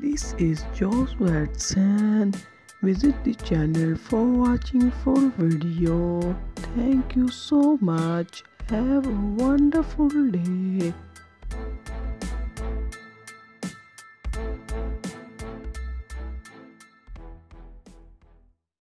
This is Josh Watson. Visit the channel for watching full video. Thank you so much. Have a wonderful day.